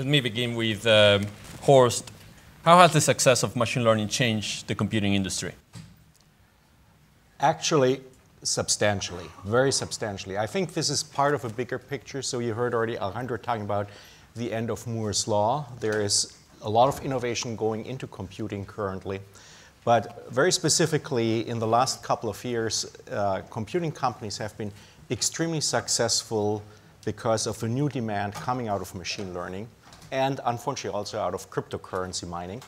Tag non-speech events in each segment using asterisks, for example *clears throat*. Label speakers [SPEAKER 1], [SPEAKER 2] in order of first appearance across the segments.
[SPEAKER 1] Let me begin with um, Horst. How has the success of machine learning changed the computing industry?
[SPEAKER 2] Actually, substantially, very substantially. I think this is part of a bigger picture. So you heard already Alejandro talking about the end of Moore's law. There is a lot of innovation going into computing currently. But very specifically, in the last couple of years, uh, computing companies have been extremely successful because of a new demand coming out of machine learning and unfortunately also out of cryptocurrency mining.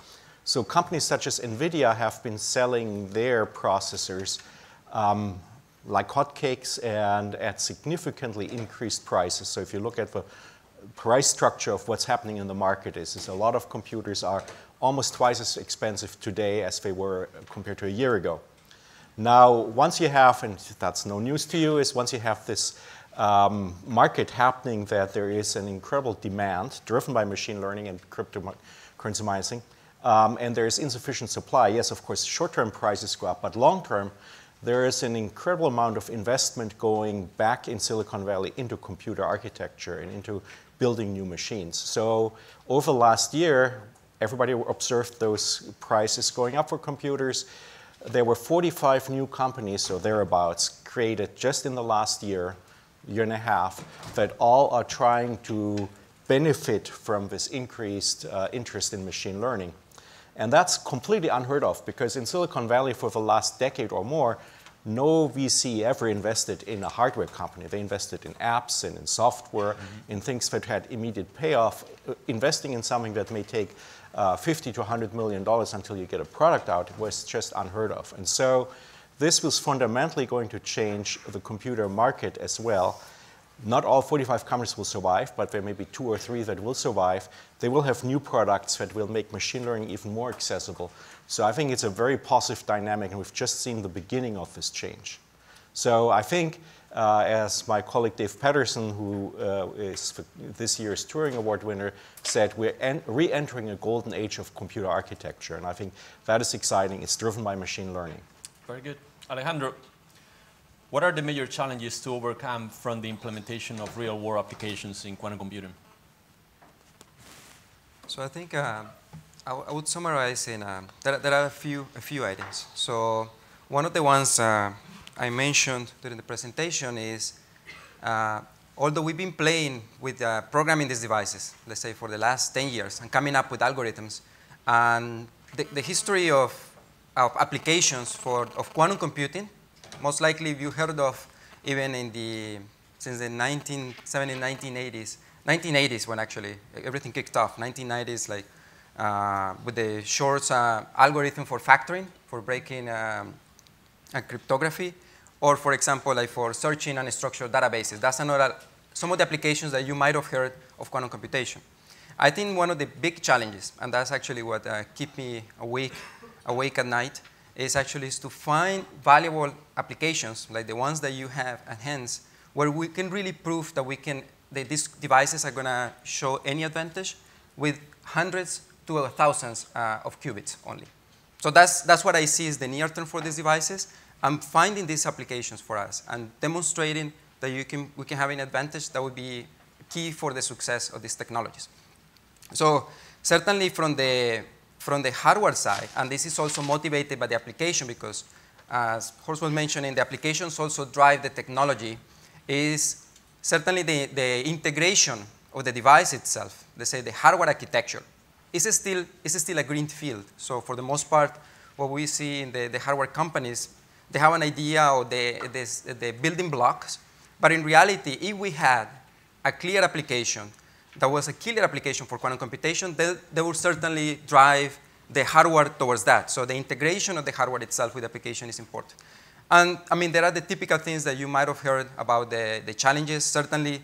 [SPEAKER 2] So companies such as NVIDIA have been selling their processors um, like hotcakes and at significantly increased prices. So if you look at the price structure of what's happening in the market is, is a lot of computers are almost twice as expensive today as they were compared to a year ago. Now, once you have, and that's no news to you, is once you have this um, market happening that there is an incredible demand driven by machine learning and cryptocurrency mining, um, and there is insufficient supply, yes, of course, short-term prices go up, but long-term, there is an incredible amount of investment going back in Silicon Valley into computer architecture and into building new machines. So over the last year, everybody observed those prices going up for computers. There were 45 new companies, or thereabouts, created just in the last year, year and a half, that all are trying to benefit from this increased uh, interest in machine learning. And that's completely unheard of because in Silicon Valley for the last decade or more, no VC ever invested in a hardware company. They invested in apps and in software, mm-hmm. in things that had immediate payoff. Investing in something that may take uh, 50 to 100 million dollars until you get a product out was just unheard of. And so this was fundamentally going to change the computer market as well. Not all 45 companies will survive, but there may be two or three that will survive. They will have new products that will make machine learning even more accessible. So I think it's a very positive dynamic, and we've just seen the beginning of this change. So I think, uh, as my colleague Dave Patterson, who uh, is this year's Turing Award winner, said, we're re-entering a golden age of computer architecture, and I think that is exciting. It's driven by machine learning.
[SPEAKER 1] Very good. Alejandro, what are the major challenges to overcome from the implementation of real-world applications in quantum computing?
[SPEAKER 3] So I think uh, I, I, would summarize in, uh, there, there, are a few, a few items. So one of the ones uh, I mentioned during the presentation is, uh, although we've been playing with uh, programming these devices, let's say for the last 10 years, and coming up with algorithms, and the, the history of, of applications for, of quantum computing most likely you heard of even in the, since the 1970s, 1980s, 1980s when actually everything kicked off, 1990s like uh, with the Shor's uh, algorithm for factoring, for breaking um, cryptography, or for example, like for searching unstructured databases. That's another, some of the applications that you might have heard of quantum computation. I think one of the big challenges, and that's actually what uh, keep me awake, awake at night, is actually is to find valuable applications like the ones that you have at hand where we can really prove that we can that these devices are going to show any advantage with hundreds to thousands uh, of qubits only. So that's, that's what I see is the near term for these devices. I'm finding these applications for us and demonstrating that you can, we can have an advantage that would be key for the success of these technologies. So certainly from the from the hardware side, and this is also motivated by the application because, as Horst was mentioning, the applications also drive the technology, is certainly the, the integration of the device itself, let's say the hardware architecture, is still, is still a green field. So for the most part, what we see in the, the hardware companies, they have an idea of the, the, the building blocks, but in reality, if we had a clear application that was a killer application for quantum computation, they, they will certainly drive the hardware towards that. So the integration of the hardware itself with the application is important. And I mean, there are the typical things that you might have heard about the, the challenges. Certainly,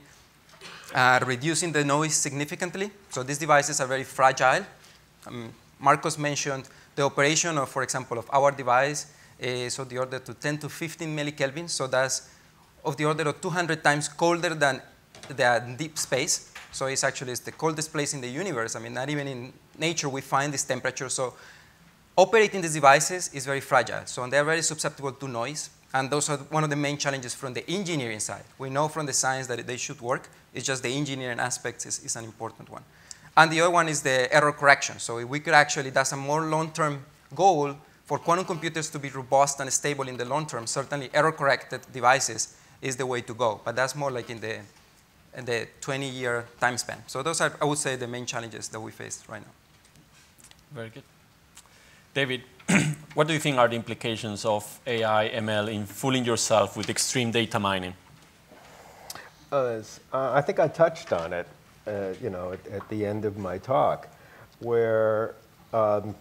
[SPEAKER 3] uh, reducing the noise significantly. So these devices are very fragile. Um, Marcos mentioned the operation of, for example, of our device is of the order to 10 to 15 millikelvin. So that's of the order of 200 times colder than the deep space. So it's actually it's the coldest place in the universe. I mean, not even in nature we find this temperature. So operating these devices is very fragile. So they're very susceptible to noise. And those are one of the main challenges from the engineering side. We know from the science that they should work. It's just the engineering aspect is, is an important one. and the other one is the error correction. So if we could actually, that's a more long-term goal for quantum computers to be robust and stable in the long term. Certainly error-corrected devices is the way to go, but that's more like in the, in the 20-year time span. So those are, I would say, the main challenges that we face right now.
[SPEAKER 1] Very good. David, *clears throat* what do you think are the implications of AI, ML in fooling yourself with extreme data mining?
[SPEAKER 4] Uh, I think I touched on it uh, you know, at, at, the end of my talk, where um,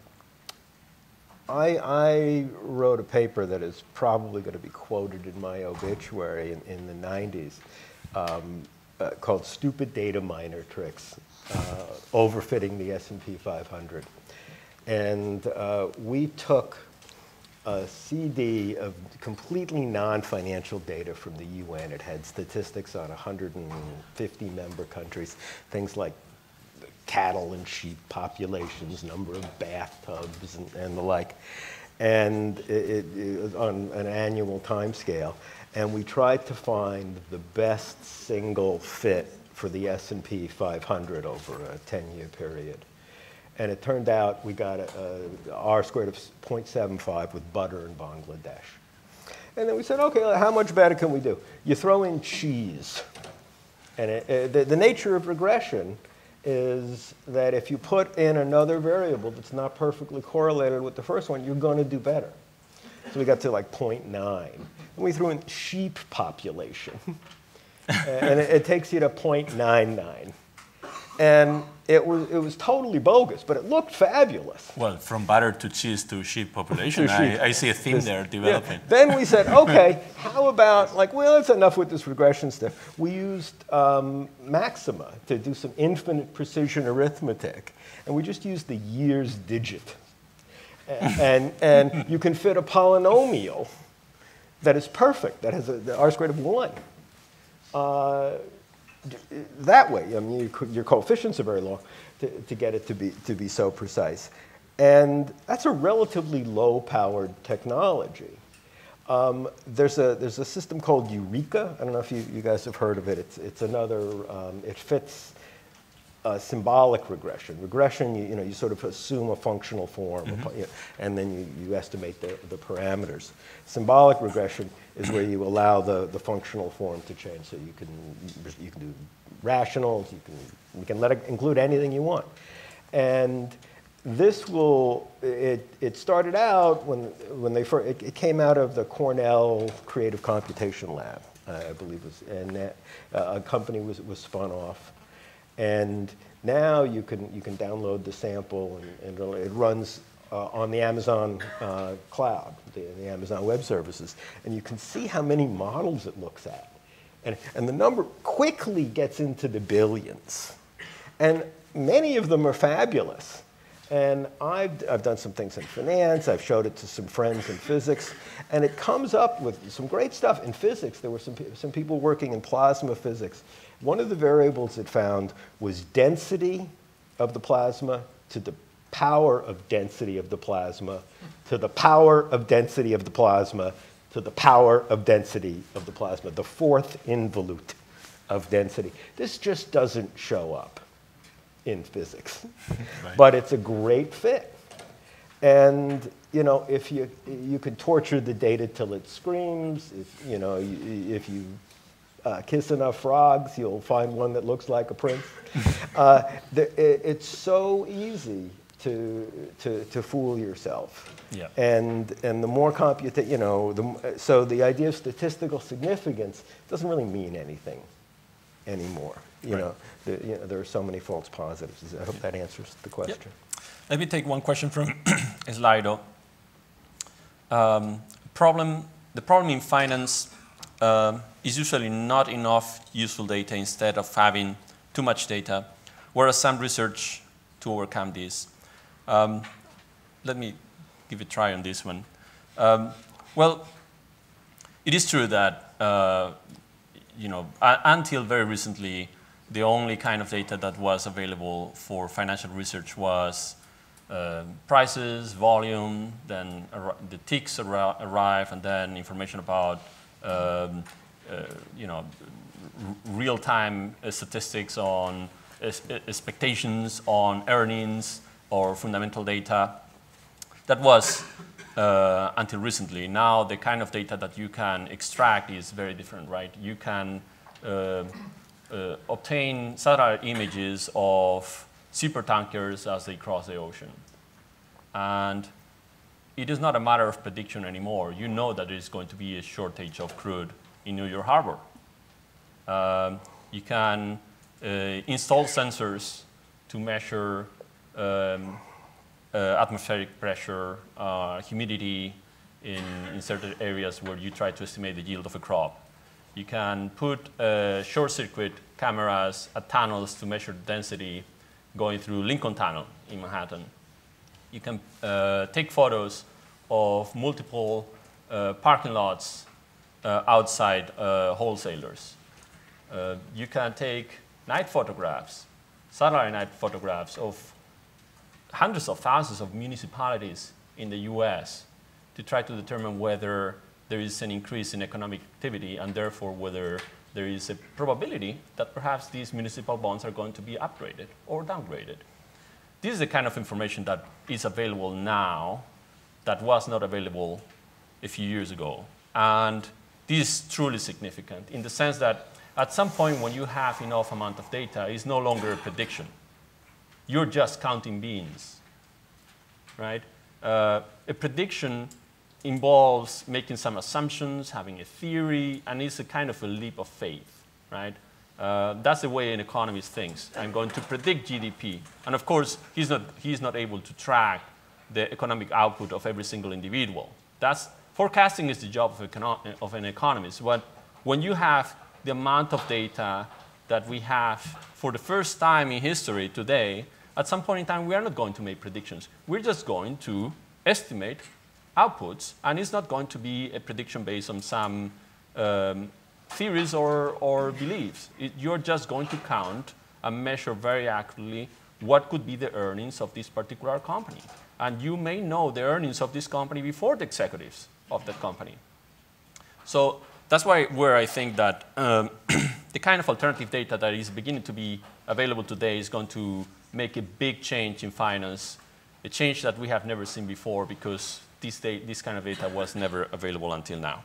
[SPEAKER 4] I, I, wrote a paper that is probably going to be quoted in my obituary in, in the 90s um, uh, called Stupid Data Miner Tricks, uh, Overfitting the S&P 500. And uh, we took a CD of completely non-financial data from the UN. It had statistics on 150 member countries, things like cattle and sheep populations, number of bathtubs and, and the like, and it, it, on an annual time scale. And we tried to find the best single fit for the S&P 500 over a 10-year period. And it turned out we got a, a R squared of 0.75 with butter in Bangladesh. And then we said, okay, how much better can we do? You throw in cheese. And it, it, the, the nature of regression is that if you put in another variable that's not perfectly correlated with the first one, you're going to do better. So we got to like 0.9. And we threw in sheep population. *laughs* and it, it, takes you to 0.99. And it was, it was totally bogus, but it looked fabulous.
[SPEAKER 1] Well, from butter to cheese to sheep population, to sheep. I, I, see a theme this, there developing. Yeah.
[SPEAKER 4] Then we said, *laughs* okay, how about, like, well, that's enough with this regression stuff. We used um, Maxima to do some infinite precision arithmetic, and we just used the year's digit. *laughs* and, and you can fit a polynomial that is perfect, that has a, the r squared of 1. Uh, that way. I mean, you, your coefficients are very low to, to get it to be, to be so precise. And that's a relatively low-powered technology. Um, there's, a, there's a system called Eureqa. I don't know if you, you guys have heard of it. It's, it's another, um, it fits uh, symbolic regression. Regression, you, you, know, you sort of assume a functional form, mm -hmm. and then you, you estimate the, the parameters. Symbolic regression is where you allow the, the functional form to change. So you can, you can do rationals, you can, you can let it include anything you want. And this will, it, it started out when, when they first, it, it came out of the Cornell Creative Computation Lab, I believe was, and that, uh, a company was, was spun off and now you can, you can download the sample and, and it runs uh, on the Amazon uh, cloud, the, the, Amazon Web Services. And you can see how many models it looks at. And, and the number quickly gets into the billions. And many of them are fabulous. And I've, I've done some things in finance, I've showed it to some friends in physics, and it comes up with some great stuff. In physics, there were some, some people working in plasma physics one of the variables it found was density of the plasma to the power of density of the plasma to the power of density of the plasma to the power of density of the plasma, the fourth involute of density. This just doesn't show up in physics, *laughs* right. but it's a great fit. And you know, if you you could torture the data till it screams, if you know, if you uh, kiss enough frogs, you'll find one that looks like a prince. *laughs* uh, the, it, it's so easy to, to, to fool yourself.
[SPEAKER 1] Yeah.
[SPEAKER 4] And, and the more computa, you know, the, so the idea of statistical significance doesn't really mean anything anymore. You, right. know, the, you know, there are so many false positives. I hope that answers the question. Yep.
[SPEAKER 1] Let me take one question from *clears throat* Slido. Um, problem, the problem in finance uh, is usually not enough useful data instead of having too much data, whereas some research to overcome this. Um, let me give a try on this one. Um, well, it is true that, uh, you know, until very recently, the only kind of data that was available for financial research was uh, prices, volume, then the ticks arrive, and then information about um, uh, you know, real-time uh, statistics on expectations on earnings or fundamental data. That was uh, until recently. Now the kind of data that you can extract is very different, right? You can uh, obtain satellite images of supertankers as they cross the ocean. And it is not a matter of prediction anymore. You know that there is going to be a shortage of crude in New York Harbor. Um, you can uh, install sensors to measure um, uh, atmospheric pressure, uh, humidity in, in certain areas where you try to estimate the yield of a crop. You can put uh, short circuit cameras at tunnels to measure density going through Lincoln Tunnel in Manhattan. You can uh, take photos of multiple uh, parking lots uh, outside wholesalers. you can take night photographs, satellite night photographs of hundreds of thousands of municipalities in the US to try to determine whether there is an increase in economic activity and therefore whether there is a probability that perhaps these municipal bonds are going to be upgraded or downgraded. This is the kind of information that is available now that was not available a few years ago. And this is truly significant in the sense that at some point when you have enough amount of data, it's no longer a prediction. You're just counting beans, right? Uh, a prediction involves making some assumptions, having a theory, and it's a kind of a leap of faith, right? Uh, that's the way an economist thinks. I'm going to predict GDP. And of course, he's not, he's not able to track the economic output of every single individual. That's, forecasting is the job of, econo of an economist. But when you have the amount of data that we have for the first time in history today, at some point in time, we are not going to make predictions. We're just going to estimate outputs, and it's not going to be a prediction based on some um, theories or, or beliefs. It, you're just going to count and measure very accurately what could be the earnings of this particular company. And you may know the earnings of this company before the executives of that company. So that's why where I think that um, *clears throat* the kind of alternative data that is beginning to be available today is going to make a big change in finance, a change that we have never seen before because this, this kind of data was never available until now.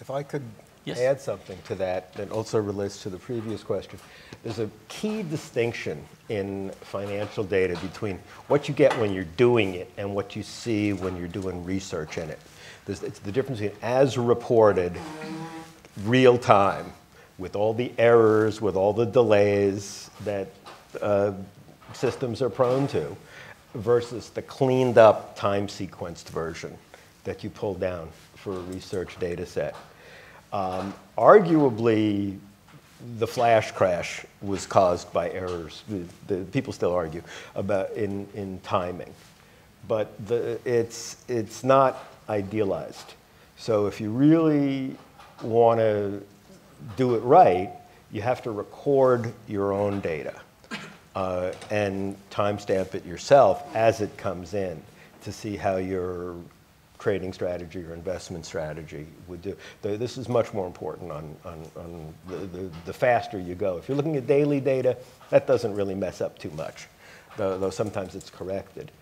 [SPEAKER 4] If I could yes. add something to that that also relates to the previous question. There's a key distinction in financial data between what you get when you're doing it and what you see when you're doing research in it. There's, it's the difference between as reported, real time, with all the errors, with all the delays that uh, systems are prone to, versus the cleaned up time sequenced version that you pull down for a research data set. Um, arguably, the flash crash was caused by errors. The, the, people still argue about in, in timing, but the, it's, it's not idealized. So if you really want to do it right, you have to record your own data uh, and timestamp it yourself as it comes in to see how your trading strategy or investment strategy would do. This is much more important on, on, on the, the, the, faster you go. If you're looking at daily data, that doesn't really mess up too much, though, though sometimes it's corrected.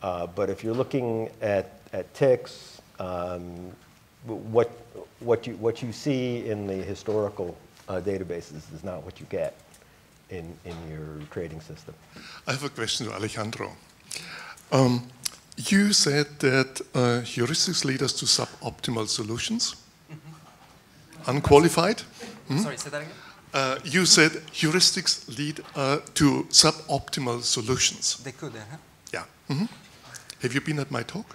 [SPEAKER 4] Uh, but if you're looking at, at ticks, um, what, what, you, what you see in the historical uh, databases is not what you get in, in your trading system.
[SPEAKER 5] I have a question to Alejandro. Um, you said that uh, heuristics lead us to suboptimal solutions, mm -hmm. unqualified.
[SPEAKER 3] Mm -hmm. Sorry, say that again.
[SPEAKER 5] Uh, you said heuristics lead uh, to suboptimal solutions.
[SPEAKER 3] They could, huh?
[SPEAKER 5] Yeah. Mm -hmm. Have you been at my talk?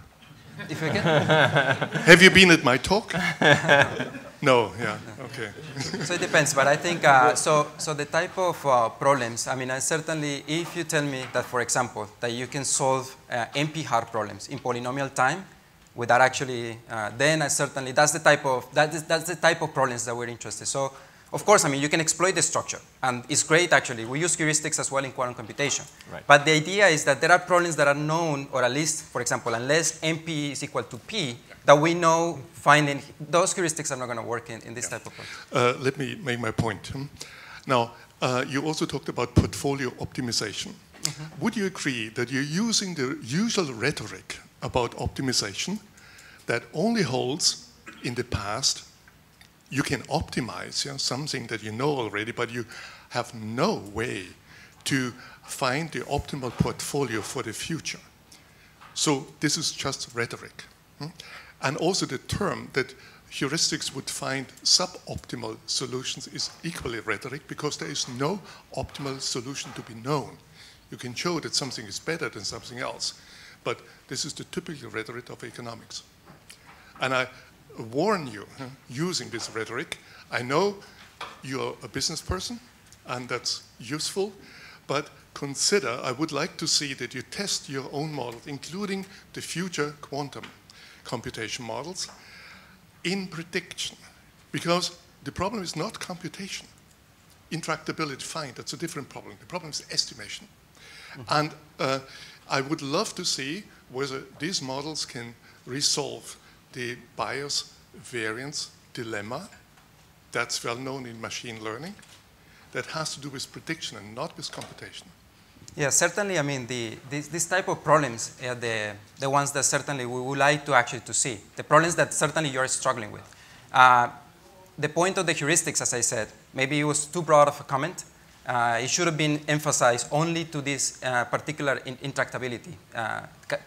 [SPEAKER 3] If I can. *laughs*
[SPEAKER 5] Have you been at my talk? *laughs* No, yeah, okay. *laughs*
[SPEAKER 3] so it depends, but I think, uh, so, so the type of uh, problems, I mean, I certainly, if you tell me that, for example, that you can solve uh, NP-hard problems in polynomial time, without actually, uh, then I certainly, that's the type of, that is, that's the type of problems that we're interested. So of course, I mean, you can exploit the structure, and it's great actually. We use heuristics as well in quantum computation. Right. But the idea is that there are problems that are known, or at least, for example, unless NP is equal to P, that we know finding those heuristics are not going to work in, in this yeah. type of problem.
[SPEAKER 5] Uh, let me make my point. Hmm? Now, uh, you also talked about portfolio optimization. Mm-hmm. Would you agree that you're using the usual rhetoric about optimization that only holds in the past? You can optimize you know, something that you know already, but you have no way to find the optimal portfolio for the future. So this is just rhetoric. Hmm? And also the term that heuristics would find suboptimal solutions is equally rhetoric because there is no optimal solution to be known. You can show that something is better than something else, but this is the typical rhetoric of economics. And I warn you, using this rhetoric, I know you're a business person, and that's useful, but consider, I would like to see that you test your own models, including the future quantum computation models, in prediction. Because the problem is not computation. Intractability, fine, that's a different problem. The problem is estimation. Mm -hmm. And uh, I would love to see whether these models can resolve the bias variance dilemma that's well known in machine learning that has to do with prediction and not with computation.
[SPEAKER 3] Yeah, certainly. I mean, the, this, this type of problems are the, the ones that certainly we would like to actually to see. The problems that certainly you're struggling with. Uh, the point of the heuristics, as I said, maybe it was too broad of a comment. Uh, it should have been emphasized only to this uh, particular in intractability uh,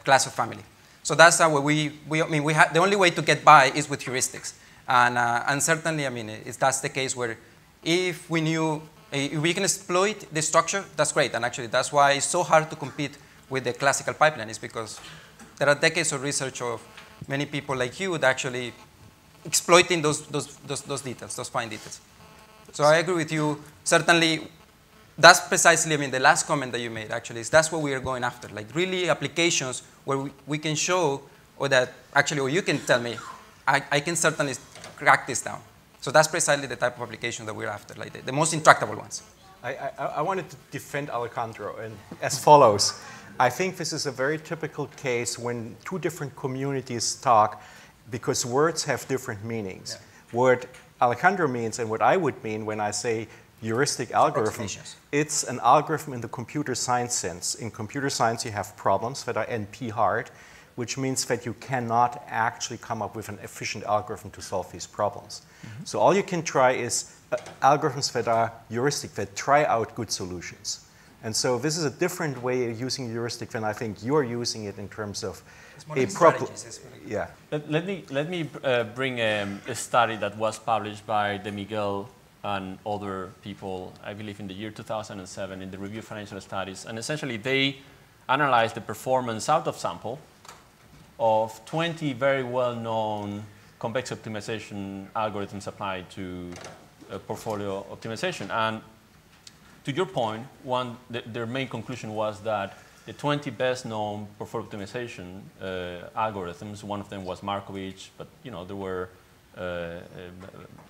[SPEAKER 3] class of family. So that's how we, we I mean, we the only way to get by is with heuristics. And, uh, and certainly, I mean, if that's the case where if we knew Uh, if we can exploit the structure, that's great. And actually, that's why it's so hard to compete with the classical pipeline is because there are decades of research of many people like you that actually exploiting those, those, those, those details, those fine details. So I agree with you. Certainly, that's precisely, I mean, the last comment that you made actually is that's what we are going after. Like really applications where we, we can show or that actually, or you can tell me, I, I can certainly crack this down. So that's precisely the type of application that we're after, like the, the most intractable ones.
[SPEAKER 2] I, I, I, wanted to defend Alejandro and as follows. I think this is a very typical case when two different communities talk because words have different meanings. Yeah. What Alejandro means and what I would mean when I say heuristic algorithm, it's an algorithm in the computer science sense. In computer science, you have problems that are NP hard, which means that you cannot actually come up with an efficient algorithm to solve these problems. Mm -hmm. So all you can try is uh, algorithms that are heuristic, that try out good solutions. And so this is a different way of using heuristic than I think you're using it in terms of a problem.
[SPEAKER 1] Yeah. Let, let, me, let me uh, bring um, a study that was published by De Miguel and other people, I believe in the year 2007 in the Review of Financial Studies. And essentially they analyzed the performance out of sample of 20 very well-known convex optimization algorithms applied to uh, portfolio optimization. And to your point, one, th their main conclusion was that the 20 best known portfolio optimization uh, algorithms, one of them was Markowitz, but you know, there were uh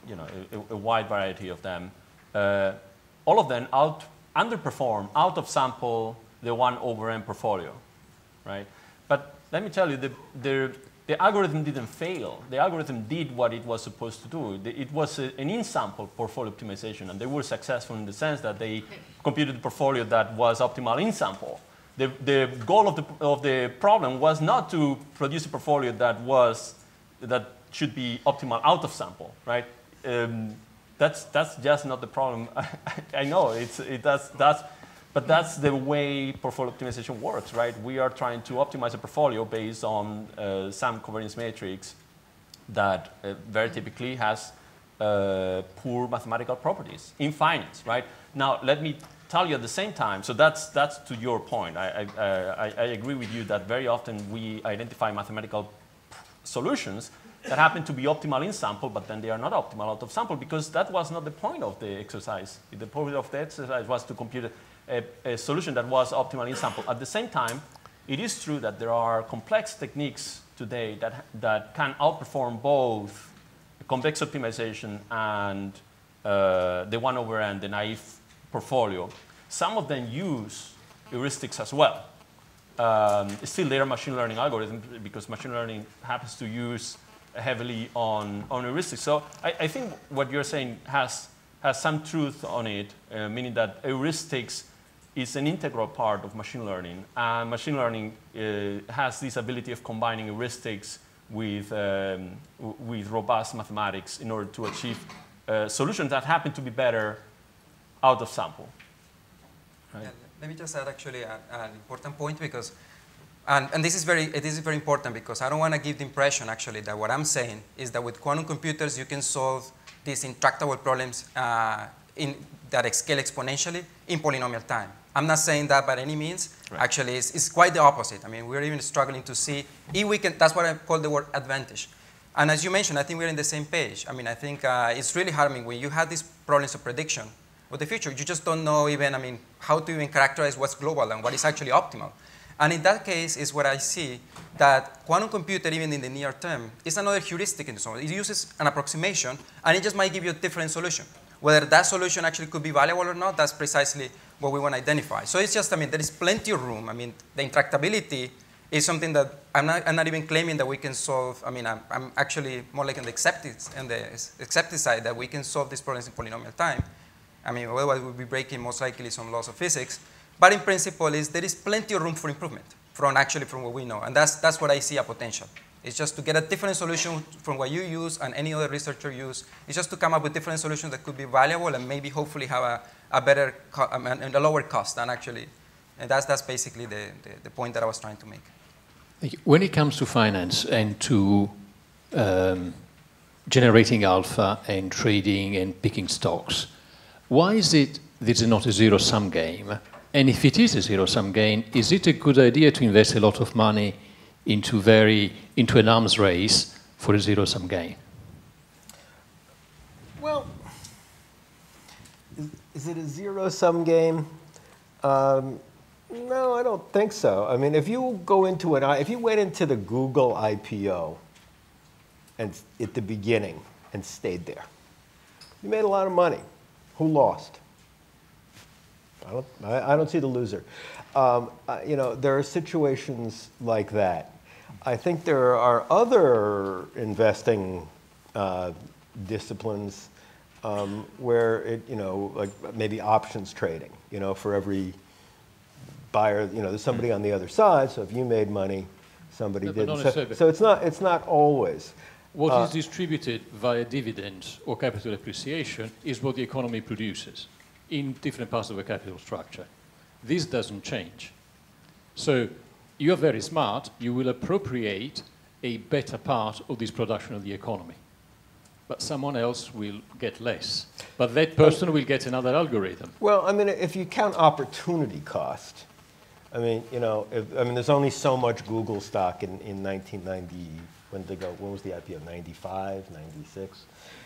[SPEAKER 1] you know, a, a, wide variety of them. Uh, all of them out, underperform, out of sample the one over N portfolio, right? But let me tell you, the, the, the algorithm didn't fail. The algorithm did what it was supposed to do. It was a, an in-sample portfolio optimization, and they were successful in the sense that they computed a portfolio that was optimal in-sample. The, the goal of the, of the problem was not to produce a portfolio that was, that should be optimal out of sample, right? Um, that's, that's just not the problem. *laughs* I, know, it's, it, that's, that's, but that's the way portfolio optimization works, right? We are trying to optimize a portfolio based on uh, some covariance matrix that uh, very typically has uh, poor mathematical properties in finance, right? Now, let me tell you at the same time, so that's, that's to your point. I, I, I, I agree with you that very often we identify mathematical solutions that happen to be optimal in sample, but then they are not optimal out of sample because that was not the point of the exercise. The point of the exercise was to compute a, a, solution that was optimal in sample. At the same time, it is true that there are complex techniques today that, that can outperform both convex optimization and uh, the one over n, the naive portfolio. Some of them use heuristics as well. Um, still, they are machine learning algorithms because machine learning happens to use heavily on, on heuristics. So I, I think what you're saying has has some truth on it, uh, meaning that heuristics is an integral part of machine learning. And machine learning uh, has this ability of combining heuristics with, um, with robust mathematics in order to achieve uh, solutions that happen to be better out of sample.
[SPEAKER 3] Right? Let me just add actually an, an important point because, and, and this, is very, this is very important because I don't want to give the impression actually that what I'm saying is that with quantum computers you can solve these intractable problems uh, in, that scale exponentially in polynomial time. I'm not saying that by any means. Right. Actually, it's, it's, quite the opposite. I mean, we're even struggling to see if we can, that's what I call the word advantage. And as you mentioned, I think we're in the same page. I mean, I think uh, it's really harming when you have these problems of prediction of the future, you just don't know even, I mean, how to even characterize what's global and what is actually optimal. And in that case is where I see that quantum computer, even in the near term, is another heuristic in the zone. It uses an approximation, and it just might give you a different solution. Whether that solution actually could be valuable or not, that's precisely what we want to identify. So it's just, I mean, there is plenty of room. I mean, the intractability is something that I'm not, I'm not even claiming that we can solve. I mean, I'm, I'm actually more like on the accepted, on the accepted side that we can solve these problems in polynomial time. I mean, otherwise we'll be breaking most likely some laws of physics. But in principle, is there is plenty of room for improvement from actually from what we know, and that's that's what I see a potential. It's just to get a different solution from what you use and any other researcher use. It's just to come up with different solutions that could be valuable and maybe hopefully have a, a better and a lower cost than actually. And that's, that's basically the, the, the point that I was trying to make.
[SPEAKER 6] When it comes to finance and to um, generating alpha and trading and picking stocks, why is it this is not a zero-sum game? And if it is a zero-sum game, is it a good idea to invest a lot of money into, very, into an arms race for a zero-sum game?
[SPEAKER 4] Well, is, is it a zero-sum game? Um, no, I don't think so. I mean, if you go into an, if you went into the Google IPO and at the beginning and stayed there, you made a lot of money. Who lost? I don't, I, I don't see the loser. Um, you know, there are situations like that. I think there are other investing uh, disciplines um, where it, you know, like maybe options trading, you know, for every buyer, you know, there's somebody on the other side, so if you made money, somebody no, didn't. So, so, it's not, it's not always.
[SPEAKER 6] What uh, is distributed via dividends or capital appreciation is what the economy produces in different parts of the capital structure. This doesn't change. So you're very smart, you will appropriate a better part of this production of the economy. But someone else will get less. But that um, person will get another algorithm.
[SPEAKER 4] Well, I mean, if you count opportunity cost, I mean, you know, if, I mean, there's only so much Google stock in, in 1990. When did they go? When was the IPO? 95, 96?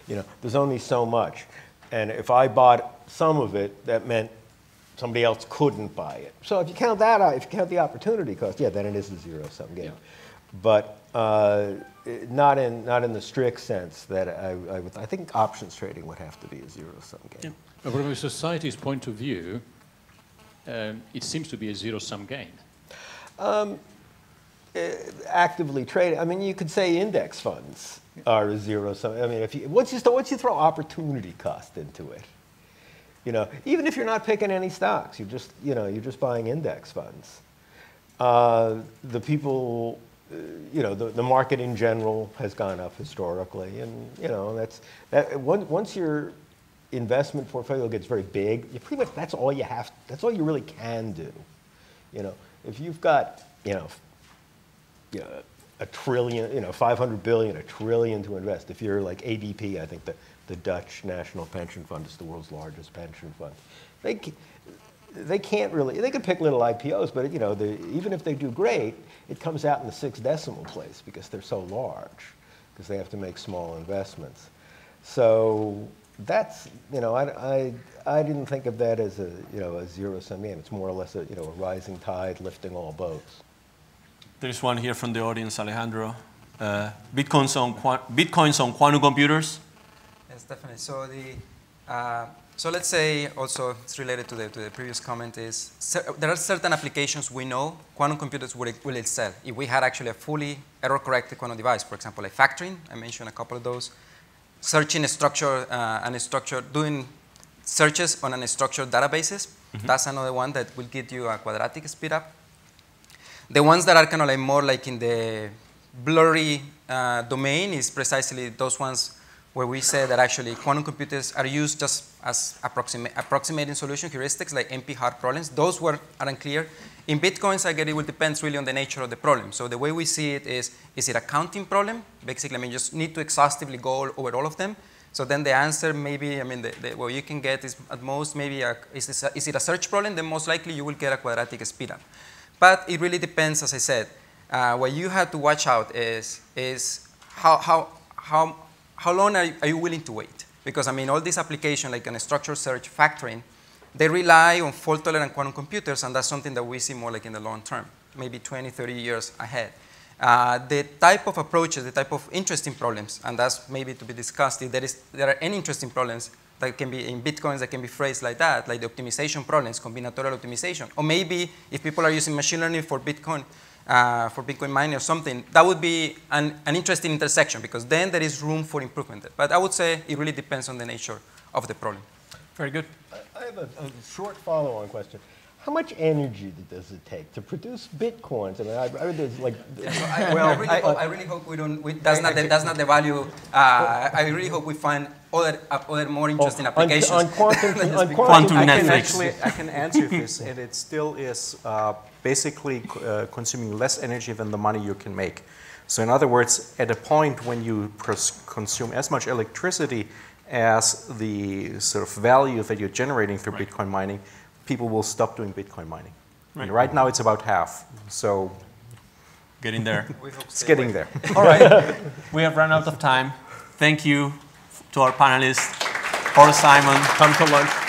[SPEAKER 4] You know, there's only so much. And if I bought some of it, that meant somebody else couldn't buy it. So if you count that out, if you count the opportunity cost, yeah, then it is a zero-sum game. Yeah. But uh, not in not in the strict sense that I, I, would, I think options trading would have to be a zero-sum game.
[SPEAKER 6] Yeah. From a society's point of view, um, it seems to be a zero-sum game. Um,
[SPEAKER 4] uh, actively trading. I mean, you could say index funds are a zero sum. I mean, if you once you start, once you throw opportunity cost into it, you know, even if you're not picking any stocks, you're just you know you're just buying index funds. Uh, the people, uh, you know, the, the market in general has gone up historically, and you know that's that. Once your investment portfolio gets very big, you pretty much that's all you have. That's all you really can do. You know, if you've got you know you know, a trillion, you know, 500 billion, a trillion to invest. If you're like ABP, I think the, the Dutch National Pension Fund is the world's largest pension fund. They, they can't really, they could pick little IPOs, but you know, the, even if they do great, it comes out in the six decimal place because they're so large, because they have to make small investments. So that's, you know, I, I, I didn't think of that as a, you know, a zero-sum game. It's more or less a, you know, a rising tide lifting all boats.
[SPEAKER 1] There's one here from the audience, Alejandro. Uh, Bitcoins, on Bitcoins on quantum computers?
[SPEAKER 3] Yes, definitely. So, the, uh, so let's say also it's related to the, to the previous comment is there are certain applications we know quantum computers will, will excel. If we had actually a fully error-corrected quantum device, for example, like factoring, I mentioned a couple of those, searching a structure uh, and a structure, doing searches on unstructured databases. That's another one that will give you a quadratic speed up. The ones that are kind of like more like in the blurry uh, domain is precisely those ones where we say that actually quantum computers are used just as approxima approximating solution heuristics like NP-hard problems. Those were are unclear. In Bitcoins, I get it will depend really on the nature of the problem. So the way we see it is, is it a counting problem? Basically, I mean, you just need to exhaustively go over all of them. So then the answer maybe, I mean, the, the, what you can get is at most maybe, a, is, a, is it a search problem? Then most likely you will get a quadratic speedup. But it really depends, as I said. Uh, what you have to watch out is, is how, how, how, how long are you, are you willing to wait? Because I mean, all these applications like an structured search factoring, they rely on fault-tolerant quantum computers, and that's something that we see more like in the long term, maybe 20, 30 years ahead. Uh, the type of approaches, the type of interesting problems, and that's maybe to be discussed, if there, is, there are any interesting problems that can be in Bitcoins that can be phrased like that, like the optimization problems, combinatorial optimization. Or maybe if people are using machine learning for Bitcoin, uh, for Bitcoin mining or something, that would be an, an interesting intersection because then there is room for improvement. But I would say it really depends on the nature of the problem.
[SPEAKER 1] Very good.
[SPEAKER 4] I have a, a short follow-on question. How much energy does it take to produce bitcoins? I mean, I, I there's like.
[SPEAKER 3] I, well, I really, I, hope, I really hope we don't. We, that's not the, that's not the value. Uh, I really hope we find other uh, other more interesting
[SPEAKER 4] on,
[SPEAKER 3] applications.
[SPEAKER 4] On, quantum, *laughs* on
[SPEAKER 1] quantum,
[SPEAKER 2] quantum
[SPEAKER 1] Netflix.
[SPEAKER 2] I can actually I can answer this, and it still is uh, basically uh, consuming less energy than the money you can make. So in other words, at a point when you consume as much electricity as the sort of value that you're generating through right. Bitcoin mining, people will stop doing Bitcoin mining. Right. right now it's about half. So
[SPEAKER 1] getting there. *laughs*
[SPEAKER 2] it's getting there.
[SPEAKER 1] All right. we have run out of time. Thank you to our panelists, Paul Simon.
[SPEAKER 4] Come to lunch.